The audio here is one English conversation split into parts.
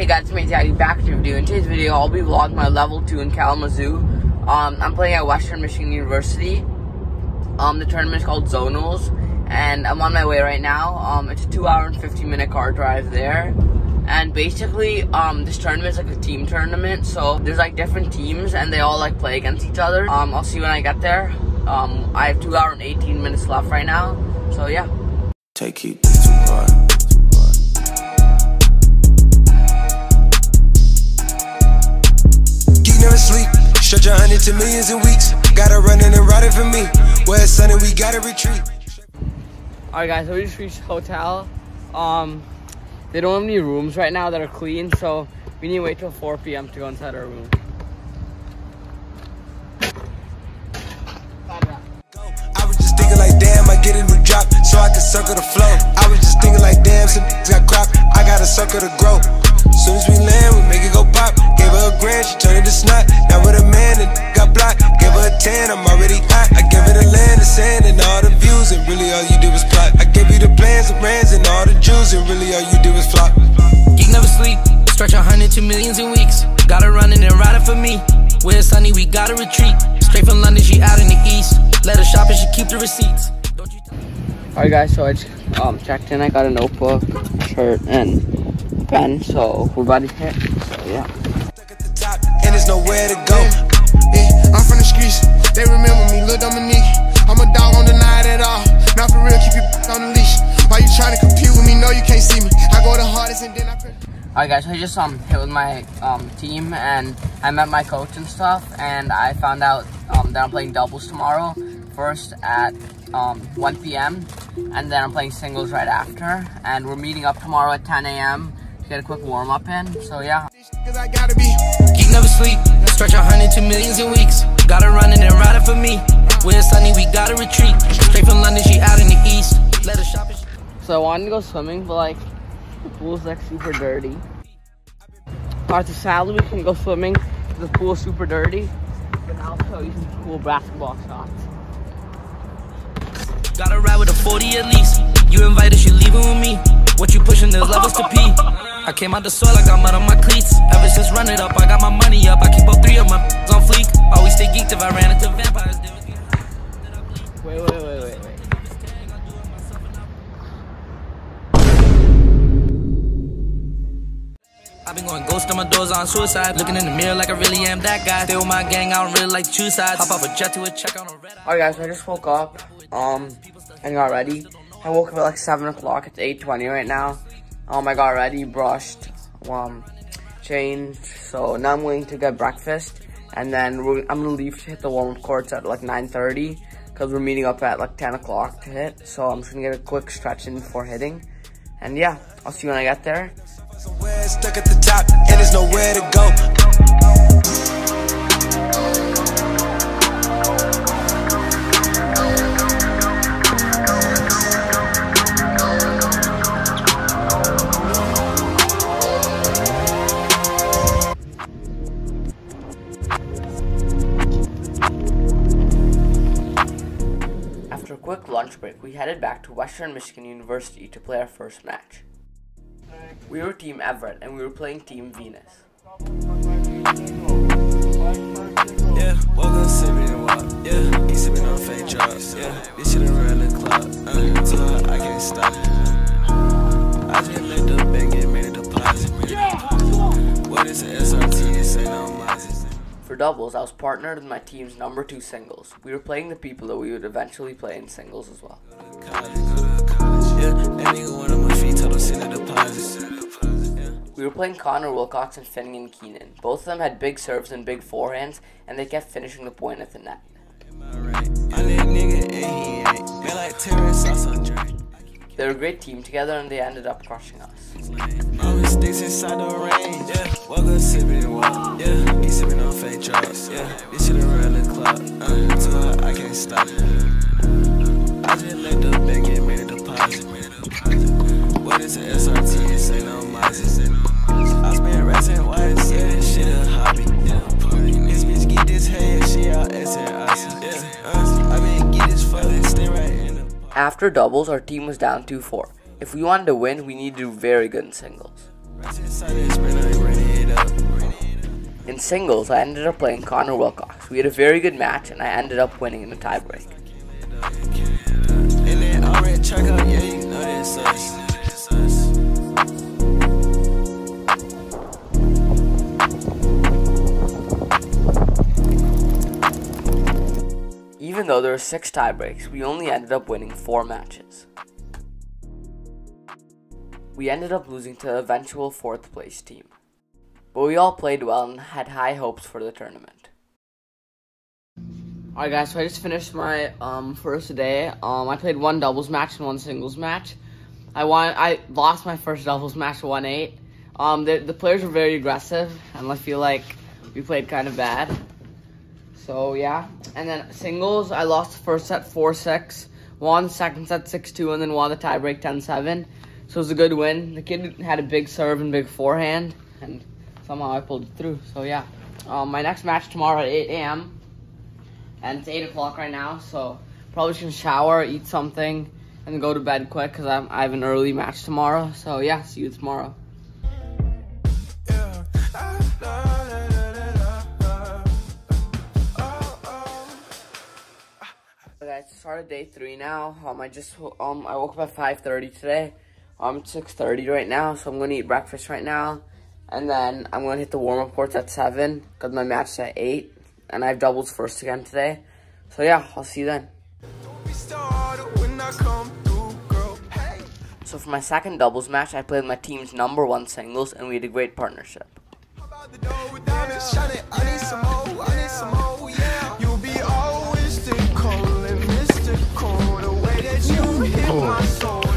Hey guys, it's me Daddy back to video. In today's video, I'll be vlogging my level 2 in Kalamazoo. Um, I'm playing at Western Michigan University. Um, the tournament is called Zonals, and I'm on my way right now. Um, it's a 2 hour and 50 minute car drive there. And basically, um, this tournament is like a team tournament, so there's like different teams, and they all like play against each other. Um, I'll see when I get there. Um, I have 2 hour and 18 minutes left right now, so yeah. Take it too far. Sleep. Stretch a hundred to millions in weeks. Gotta run in and riding for me. Where it's sunny, we gotta retreat. Alright guys, so we just reached the hotel. Um, they don't have any rooms right now that are clean, so we need to wait till 4 p.m. to go inside our room. I was just thinking like, damn, I get a new drop so I can circle the flow. I was just thinking like, damn, some got crop. I gotta circle grow. Soon as we land, we make it go pop. Gave her a grand, she turned it to snot. Now with a man and got blocked. Gave her a 10, I'm already hot. I gave her the land, the sand, and all the views. And really all you did was plot. I gave you the plans, the brands, and all the jewels. And really all you did was flop. Geek never sleep. Stretch a hundred to millions in weeks. Gotta run and ride it for me. Where it's sunny, we gotta retreat. Straight from London, she out in the east. Let her shop and she keep the receipts. Alright guys, so I just um, checked in. I got a notebook, shirt, and a pen, so we're about to hit. So yeah. Stuck at the top, and there's nowhere to go. I'm from the streets. They remember me, Lil Dominique. I'm a dog, don't deny it at all. Not for real, keep your on the leash. Why you trying to compete with me? No, you can't see me. I go the hardest and then I. Alright guys, so I just um hit with my um team and I met my coach and stuff and I found out um that I'm playing doubles tomorrow. First at um 1 p.m. and then I'm playing singles right after. And we're meeting up tomorrow at 10 a.m. get a quick warm up in. So yeah. Cause I gotta be. Geek never sleep. Stretch a hundred to millions in weeks. Gotta run and ride it for me. Where it's sunny, we gotta retreat. Straight from London, she out in the east. Let her shop So I wanted to go swimming, but like the pool's like super dirty. Alright, so sadly we can go swimming. The pool's super dirty. But I'll show you some cool basketball shots. Gotta ride with a 40 at least. You invited, she leaving with me. What you pushing, there's levels to pee. I came out the soil, I got mud on my cleats. Ever since run it up, I got my money up. I keep up three of my on fleek. Always stay geeked if I ran into vampires. Wait, wait, wait, wait, wait. I've been going ghost on my doors on suicide. Looking in the mirror like I really am that guy. Stay with my gang, I don't really like two sides. Hop off a jet to a check on a red. Alright guys, so I just woke up, um, and got ready. I woke up at like 7 o'clock, it's 8.20 right now. Um, I got ready, brushed, um, changed, so now I'm going to get breakfast. And then I'm gonna leave to hit the warm-up courts at like 9.30, because we're meeting up at like 10 o'clock to hit. So I'm just gonna get a quick stretch in before hitting. And yeah, I'll see you when I get there. Headed back to Western Michigan University to play our first match. We were Team Evert and we were playing Team Venus. Yeah, doubles, I was partnered with my team's number two singles. We were playing the people that we would eventually play in singles as well. We were playing Connor Wilcox and Finnegan Keenan. Both of them had big serves and big forehands, and they kept finishing the point at the net. They were a great team together, and they ended up crushing us. Yeah. After doubles, our team was down 2-4. If we wanted to win, we needed to do very good in singles. In singles, I ended up playing Connor Wilcox. We had a very good match, and I ended up winning in a tiebreak. Even though there were six tiebreaks, we only ended up winning four matches. We ended up losing to the eventual fourth place team. But we all played well and had high hopes for the tournament. Alright guys, so I just finished my um, first day. Um, I played one doubles match and one singles match. I won. I lost my first doubles match 1-8. Um, the, the players were very aggressive, and I feel like we played kind of bad. So yeah, and then singles, I lost the first set 4-6, won second set 6-2, and then won the tiebreak 10-7. So it was a good win. The kid had a big serve and big forehand, and somehow I pulled it through. So yeah, um, my next match tomorrow at 8 a.m. and it's 8 o'clock right now. So probably just gonna shower, eat something, and go to bed quick because I have an early match tomorrow. So yeah, see you tomorrow. Guys, started day three now. Um, I just um I woke up at 5:30 today. Um, it's 6.30 right now, so I'm to eat breakfast right now. And then I'm to hit the warm-up courts at 7, because my match is at 8. And I have doubles first again today. So yeah, I'll see you then. So for my second doubles match, I played my team's number one singles, and we had a great partnership. My soul.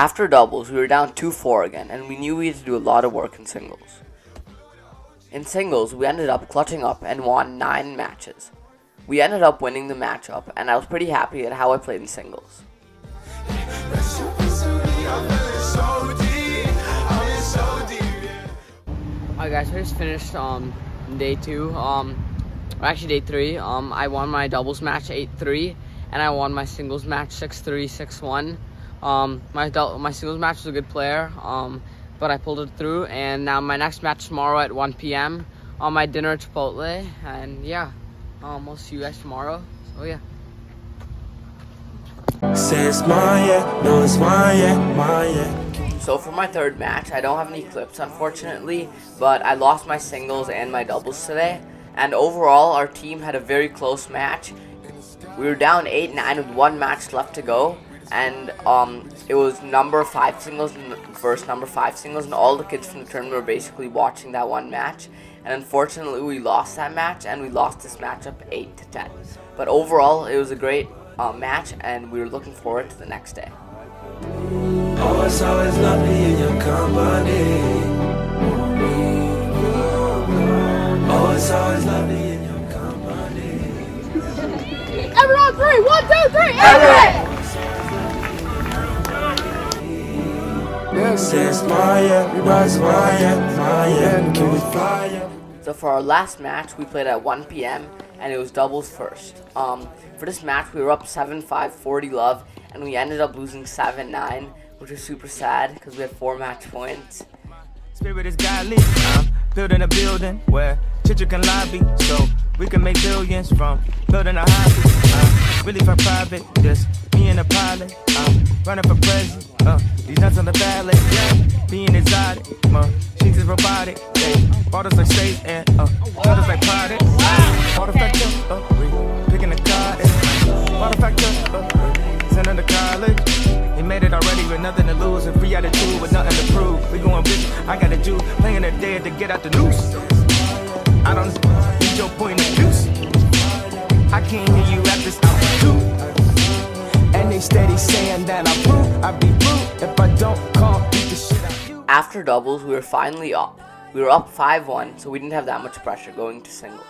After doubles, we were down 2-4 again, and we knew we had to do a lot of work in singles. In singles, we ended up clutching up and won 9 matches. We ended up winning the matchup, and I was pretty happy at how I played in singles. Alright guys, I just finished um, day 2, um, actually day 3. Um, I won my doubles match 8-3, and I won my singles match 6-3, 6-1. Um, my my singles match was a good player, um, but I pulled it through. And now my next match tomorrow at 1 p.m. on my dinner at Chipotle. And yeah, um, we'll see you guys tomorrow. So yeah. Say it's mine, yeah. No, it's mine, yeah. Mine, yeah. So for my third match, I don't have any clips, unfortunately, but I lost my singles and my doubles today. And overall, our team had a very close match. We were down 8-9 with one match left to go and um, it was number five singles versus number five singles, and all the kids from the tournament were basically watching that one match. And unfortunately, we lost that match, and we lost this matchup eight to ten. But overall, it was a great uh, match, and we were looking forward to the next day. Oh, is we rise Maya, Maya, can we fly? So for our last match, we played at 1 p.m. and it was doubles first. Um, for this match, we were up 7-5, 40 love, and we ended up losing 7-9, which was super sad because we had four match points. Spirit is godly. I'm building a building where children can lobby, so we can make billions from building a hobby. I'm really for private, just me and a pilot. I'm running for president. Uh, these nuts on the ballot, yeah. Being exotic, uh, sheets is robotic. Yeah. Borders like space and uh, colors like product. Factor, uh, we picking a card. Yeah. Water factor, uh, sending to college. He made it already with nothing to lose and free attitude with nothing to prove. We going big, I got a Jew playing it dead to get out the noose. I don't need your point of views. I can't hear you they steady saying that I'm rude. I be rude if I don't call beat the shit out. After doubles, we were finally up. We were up 5-1, so we didn't have that much pressure going to singles.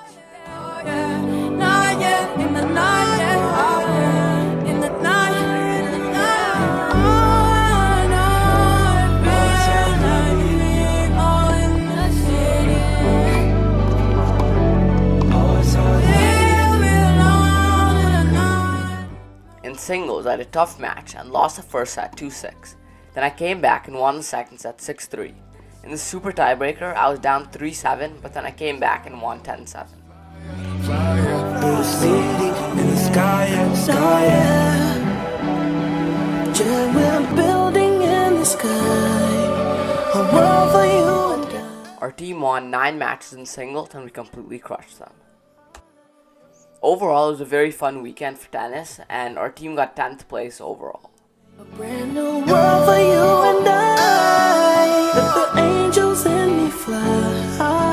Singles, I had a tough match and lost the first set 2-6. Then I came back and won the second set 6-3. In the super tiebreaker, I was down 3-7, but then I came back and won 10-7. Through the city, in the sky, yeah, sky, yeah. Just we're building in the sky, a world for you and I. Our team won 9 matches in singles and we completely crushed them overall, it was a very fun weekend for tennis, and our team got 10th place overall. The angels and me fly.